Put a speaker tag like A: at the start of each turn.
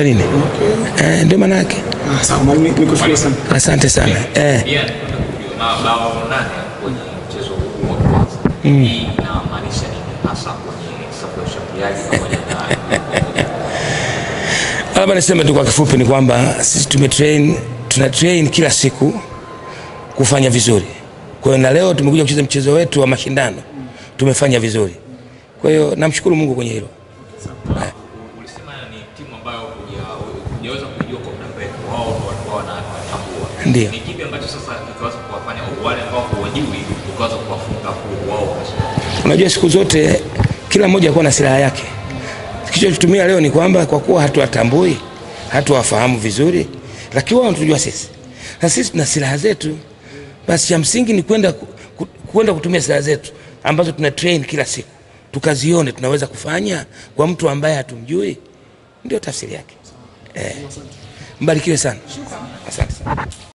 A: Lini? Eh, ndio maana yake.
B: Ah.
A: Asante sana. Eh,
C: nini na
A: labda niseme tu kwa kifupi ni kwamba sisi tumetrain, tuna train kila siku kufanya vizuri. Kwa hiyo na leo tumekuja kucheza mchezo wetu wa mashindano, tumefanya vizuri. Kwa hiyo namshukuru Mungu kwenye hilo.
C: ulisema ni timu ambayo hujaweza kujua kwa muda mrefu, wao ndio walikuwa wanatambua.
A: Ndio.
C: Ni kipi ambacho sasa kikaweza kuwafanya wale ambao hawajui ukaweza kuwafunga huko wao?
A: Unajua siku zote kila mmoja akuwa na silaha yake. Kilichotumia leo ni kwamba kwa kuwa hatuwatambui, hatuwafahamu vizuri, lakini wao wanatujua sisi. Na sisi tuna silaha zetu, basi cha msingi ni kwenda kwenda kutumia silaha zetu ambazo tuna train kila siku, tukazione tunaweza kufanya kwa mtu ambaye hatumjui. Ndio tafsiri yake. Eh.